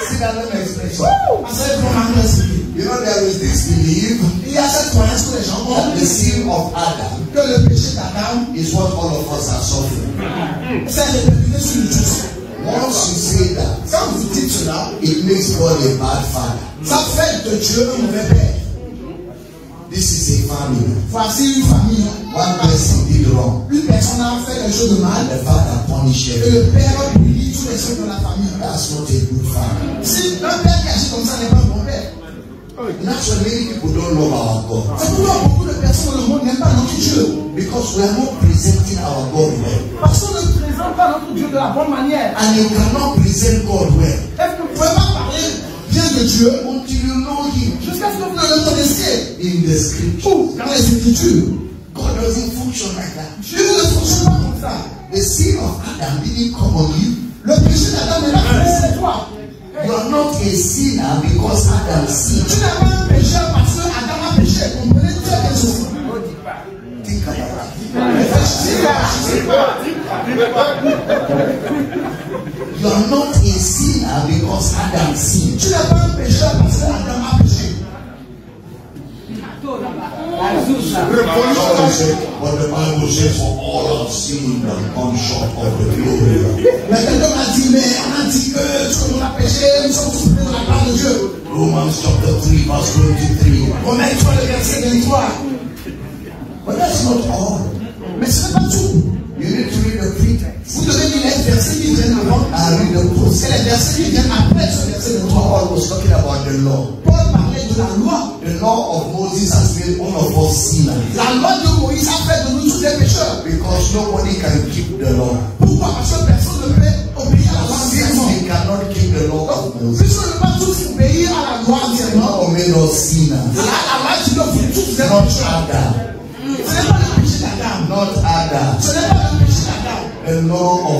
I said, from understanding. You know, there is this belief. He has said, for explanation, all the sin of Adam. You know, the patient Adam is what all of us are suffering. Hmm. Said the revelation you choose. Once you say that, quand vous dites cela, it makes God a bad father. Ça fait de Dieu un mauvais père. This is a family. Voici une famille. One person did wrong. Une personne a fait quelque chose de mal. The father Le père punit tous les hommes de la famille. Ah, si un père qui agit comme ça n'est pas bon père. Naturally, people don't love our God. C'est pourquoi beaucoup de personnes dans le monde n'aiment pas notre Dieu. Because we are not presenting our God well. Parce qu'on ne présente pas notre Dieu de la bonne manière. And you cannot present God well. Et vous ne pouvez pas parler bien de Dieu until you know Him. Jusqu'à ce que vous ne le connaissiez. In the scripture. Dans les écritures. God doesn't function like that. Dieu ne fonctionne pas comme ça. The sin of Adam didn't come on you. Le péché d'Adam n'est pas pour toi. You are not a sinner because Adam sinned. Tu n'as pas un péché parce que Adam a péché. Comprenez très bien ceci. Dis pas. Dis pas. You are not a sinner because Adam sinned. Tu n'as pas un péché parce que Adam a péché. Reconnaissons said, but the Bible says, for all have sinned and come short of the glory of God. Romans chapter 3, verse 23. But that's not all. Mais ce n'est pas tout. I read the post. Paul was talking about the law. Paul The law of Moses has made all of us sinners. Because nobody can keep the law. Since we cannot keep the law of Moses. God made are sinners. Not Adam. Not Adam. The law of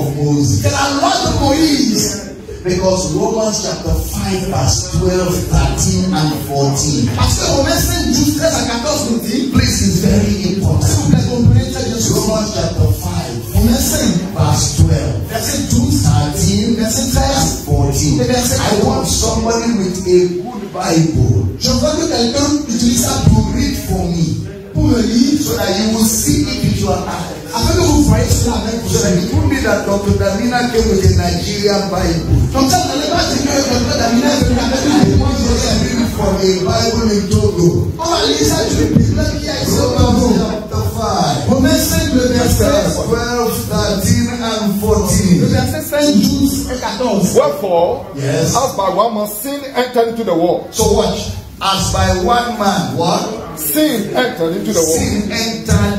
Because Romans chapter five, verse twelve, thirteen, and fourteen. Pastor, on essaie Juge 13 à 14 nous dit. Please, it's very important. S'il vous plaît, comprenez très bien. Romans chapter five, On essaie. Verse twelve, verse two, thirteen, verse 13. fourteen. Et verset I want somebody with a good Bible. Je veux que to utilise ça pour read for me. Pour me So that you will see it with your eyes. So it could be that Dr. Damina came with a Nigerian Bible. Damina. He from a Bible in Togo. Togo chapter 5. Verse 12, 13, and 14. Wherefore, yes. as by one man sin entered into the world. So watch. As by one man, what? Sin entered into the world. Sin entered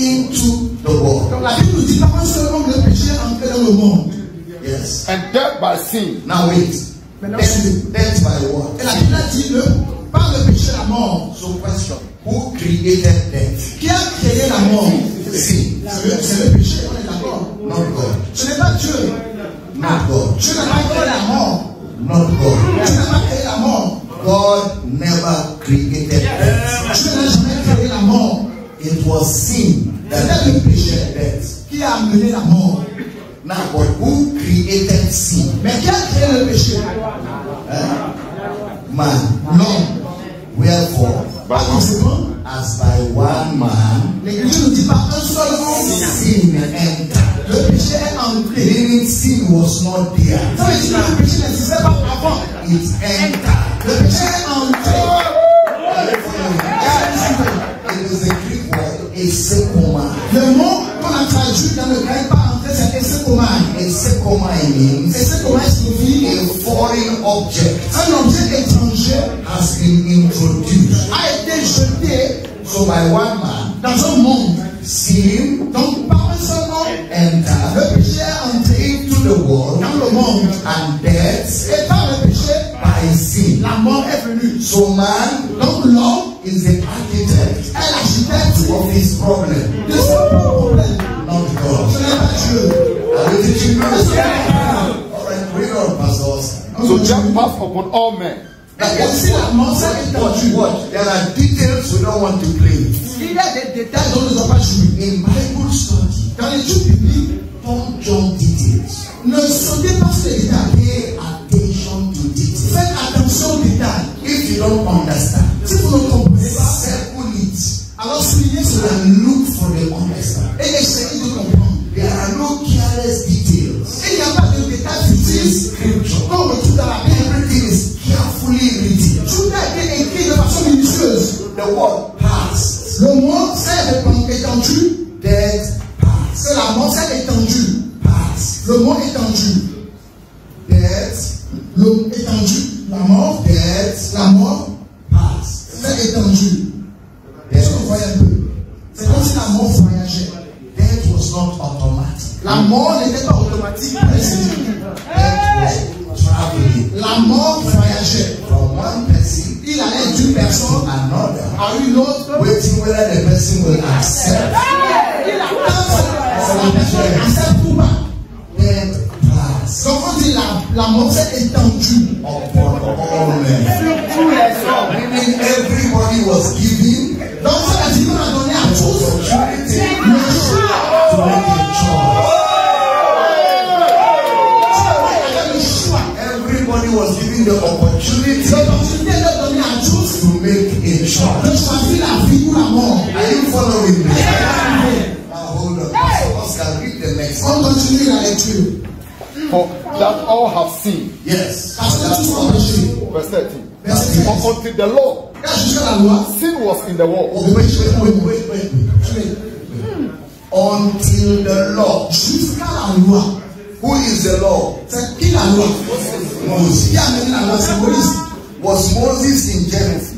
into the world. Donc la Bible dit pas seulement le péché entré dans le monde. Yes. And death by sin. Now wait. death, death by what? Et la Bible a dit le, par le péché la mort. So question. Who created death? Qui a créé la mort? Sin. C'est le péché, on est d'accord? Not God. Ce n'est pas Dieu. Not ah, God. Dieu n'a pas créé la mort. Not God. Dieu n'a pas créé la mort. God never created death. Dieu n'a jamais créé la mort. It was sin Then let me preach here that he am willing and more. Now, but who created sin? Mais qui a créé le péché? Hein? Man. Non. Wherefore, par conséquent, as by one man, l'Église nous dit par un seul homme, sin entra. Le péché est entré. Meaning sin was not there. Ça veut dire que le péché n'existait pas avant. It entered. Le péché est entré. A foreign object has been introduced. So by one man, dans un monde, sin, donc par un seul homme, entered into the world, dans le monde, and death, et par le péché, by sin. La mort est venue. So man, donc l'homme, is the architect, l'architecte of his problem. This All So jump off upon all men. Now, one thing I'm not saying what you watch, there are details we don't want to play. That's only the passion in Bible study. Can you believe? Don't jump details. Ne sautez pas ce that Pay attention to details. pay attention to détails. If you don't understand, si vous ne comprenez circle it. Alors, soulignez to Look for the la mort passe. L'air étendu. Est-ce qu'on voyait un peu C'est comme si la mort voyageait. Death was not automatic. La mort n'était pas automatique. Death was traveling. La mort voyageait. From one person. Il allait d'une personne à another. À une autre. Waiting whether the person will accept. Il attend. C'est la personne accepte ou pas la montée étendue upon all men. And everybody was giving. Dans ce que Dieu a donné à tous, le to make a choice. Everybody was giving the opportunity to make a choice. Are you following me? Yeah. Now hold on. So Oscar, read the next one. For that all have seen. Yes. Verse 13. For until the law, sin was in the world. Oh, wait, wait, wait, wait, wait. Until the law. Who is the law? Moses. Was Moses in Genesis?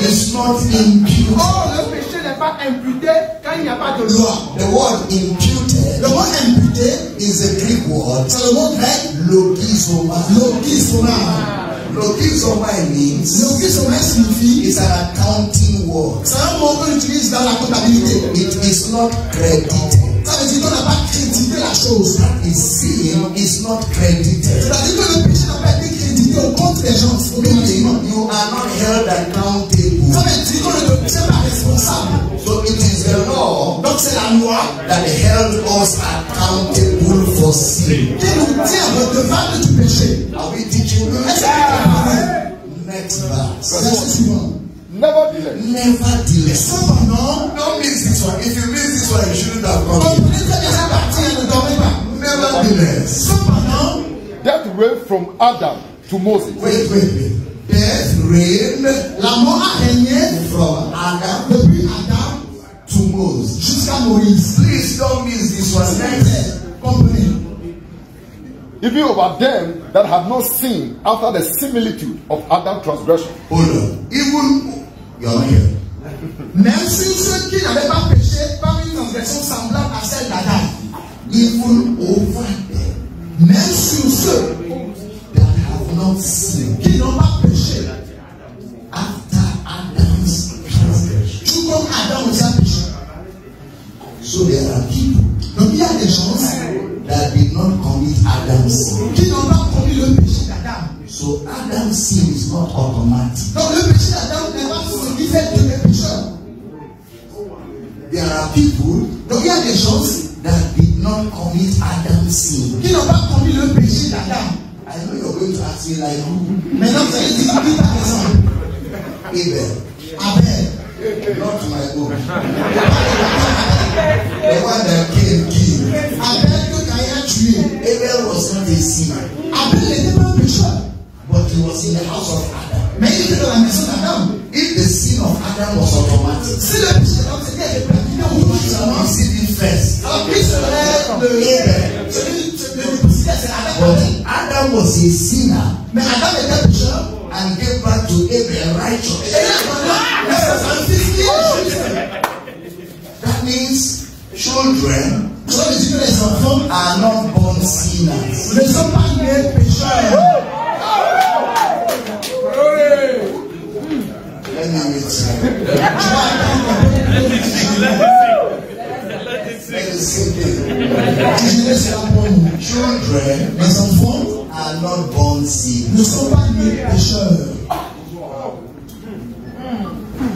is not imputed. Oh, le péché n'est pas imputé quand il n'y a pas de loi. The word imputed. the word imputed is a Greek word. C'est le mot grec. Logizoma. Logizoma. Ah. Logizoma means. Logizoma signifie. It's an accounting word. C'est un mot qu'on utilise dans la comptabilité. It is not credited. Ça veut dire qu'on n'a pas crédité la chose. That is seen is not credited. C'est-à-dire que le péché n'a pas tí o kọ́ tilẹ̀ ṣan olúwa lè yàn. you are not held accountable. sábẹ̀ tí kò lè lo sẹ́bà responsable. so it is the law. dọ́kítà àlùwà. that held us accountable for sin. nínú tí àwọn ọ̀dọ́ bá lè tún bẹ̀ are we teaching you. ẹsẹ̀ kí n bá rẹ̀. next verse. Never delay. Never delay. Sábà náà. Don't miss this one. If you miss this one, you shouldn't have come. Obìnrin sẹ́ni sábà tí ẹnu dọ́mẹ́bà. Nevertheless. Sábà That way from Adam to Moses. Wait, wait, wait. Death rain, reigned from Adam, depuis Adam to Moses. Jusqu'à Moïse. Please don't miss this one. Next. Complete. Even over them that have not sinned after the similitude of Adam's transgression. Hold on. Even you're not here. Même si ceux qui n'avaient pas péché par une transgression semblable à celle d'Adam, ils vont over them. Même sur ceux picture. There are people, lórí àdéhùnsì, that did not commit Adam's sin. Kí ló bá kọ́ mi ló bẹ̀rẹ̀ I know you're going to ask me like who? Mẹ náà sẹ́yìn ti bí tàbí Abel, Ibẹ̀, not my own. The one that came came. Abel, ló kà yá tree. Abel was not a sinner. Abel lè ní bá picture he was in the house of Adam. Many people are missing Adam. If the sin of Adam was automatic, sin of Adam was there. Who shall not sin first? But Adam was a sinner. Adam And gave back to Abel righteous. That means children are not born sinners. Let it sink. Let it sink. Let it Children, enfants are not born saved. Ne sont pas nés pécheurs.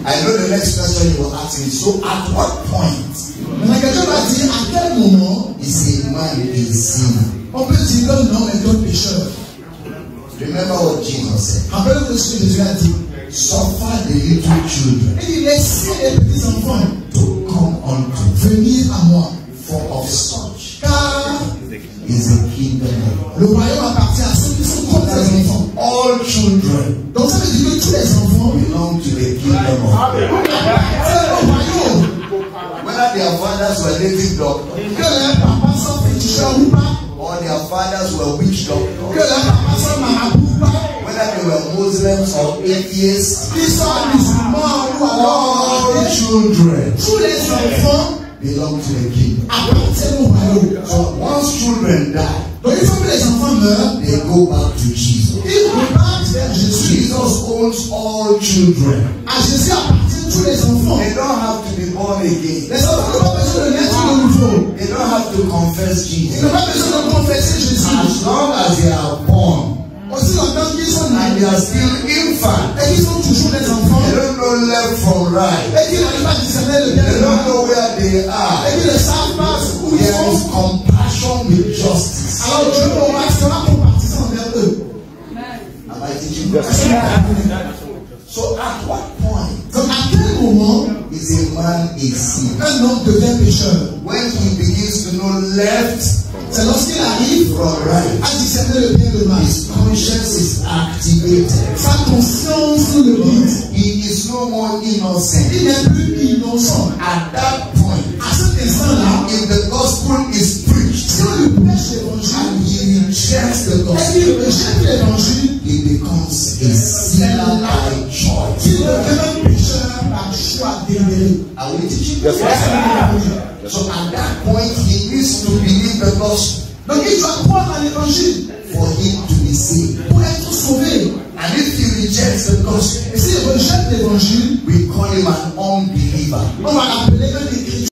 I know the next question you will ask me. So at what point? La question va dire à quel moment is a man a sinner? On peut dire l'homme est un pécheur. Remember what Jesus said. Rappelle-toi ce que Jésus a dit suffer the little children to come unto venir à moi, For of such is the kingdom of God. All children Donc ça veut dire que tous les enfants belong to the kingdom of God. Whether their fathers were native doctors or their fathers were witch dogs. eight years. Bísọ̀lù súnmọ́ olúwa lọ́wọ́. All children. Túlẹ̀sì ọ̀fọ́n. Belong to the king. Àpótẹ́lù wáyò. So once children die. but if somebody is a father, They go back to Jesus. If we back to Jesus. Jesus owns all children. As you Àṣìṣe àpótẹ́lù túlẹ̀sì ọ̀fọ́n. They don't have to be born again. Lẹ́sọ̀ tó bá They don't have to confess Jesus. Ìjọba bẹ̀rẹ̀ sọ̀rọ̀ confess Jesus. As long as they are born and they are still infant. Èyí sọ tuntun lẹ́nu fún. They don't know left from right. Èyí lè bá ti sẹ́lẹ̀ lè bẹ̀rẹ̀. They don't know where they are. Èyí lè sá bá sùkúl yẹn. There is compassion with justice. Àwọn òṣèlú wọn wá sí ọ̀nà kó pàtí sọ̀rọ̀ Am I teaching you? man is sick. Quand devient pécheur, when he begins to know left, c'est lorsqu'il arrive from right, à discerner le bien et le mal. His conscience is activated. Sa conscience le guide. He is no more innocent. Il n'est plus innocent. At that point, à cet instant-là, if the gospel is preached, si on lui prêche l'évangile, and he rejects the gospel, et il rejette l'évangile, he becomes a sinner by choice. I will teach you. Yes, yes, yes. So at that point, he needs to believe the gospel. Donc il doit croire à l'évangile for him to be saved, pour être sauvé. And if he rejects the gospel, et s'il rejette l'évangile, we call him an unbeliever. On va appeler un